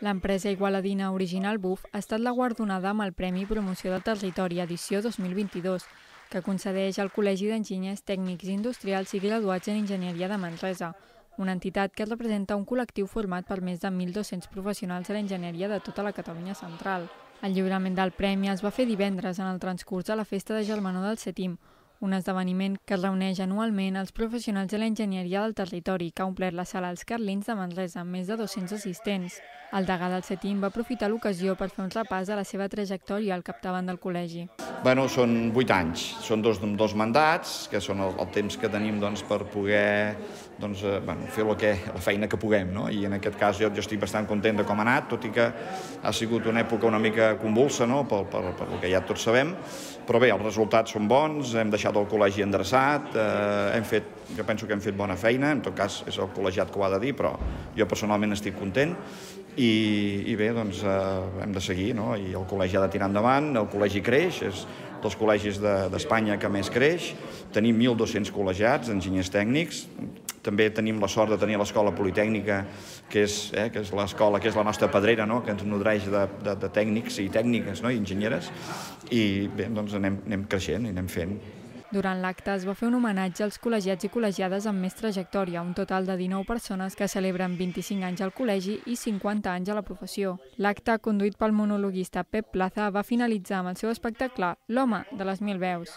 L'empresa igualadina Original Buff ha estat la guardonada amb el Premi Promoció del Territori edició 2022, que concedeix al Col·legi d'Enginyers Tècnics Industrials i Graduats en Enginyeria de Manresa, una entitat que representa un col·lectiu format per més de 1.200 professionals de l'enginyeria de tota la Catalunya central. El lliurament del premi es va fer divendres en el transcurs de la Festa de Germanor del Setim, un esdeveniment que reuneix anualment els professionals de l'enginyeria del territori que ha omplert la sala als Carlins de Manresa amb més de 200 assistents. El degà del CETIM va aprofitar l'ocasió per fer un repàs de la seva trajectòria al capdavant del col·legi. Bueno, són vuit anys, són dos, dos mandats, que són el, el temps que tenim doncs, per poder doncs, eh, bueno, fer el que, la feina que puguem. No? I en aquest cas jo, jo estic bastant content de com ha anat, tot i que ha sigut una època una mica convulsa, no? per, per, per el que ja tots sabem, però bé, els resultats són bons, hem deixat el col·legi endreçat, eh, hem fet, jo penso que hem fet bona feina, en tot cas és el col·legiat que ho ha de dir, però jo personalment estic content i, i bé, doncs eh, hem de seguir, no? i el col·legi ha de tirar endavant, el col·legi creix, és dels col·legis d'Espanya de, que més creix, tenim 1.200 col·legiats, enginyers tècnics, també tenim la sort de tenir l'escola politècnica, que és, eh, que és l'escola que és la nostra pedrera, no? que ens nodreix de, de, de tècnics i tècniques no? i enginyeres, i bé, doncs anem, anem creixent i anem fent. Durant l'acte es va fer un homenatge als col·legiats i col·legiades amb més trajectòria, un total de 19 persones que celebren 25 anys al col·legi i 50 anys a la professió. L'acte, conduït pel monologuista Pep Plaza, va finalitzar amb el seu espectacle L'home de les mil veus.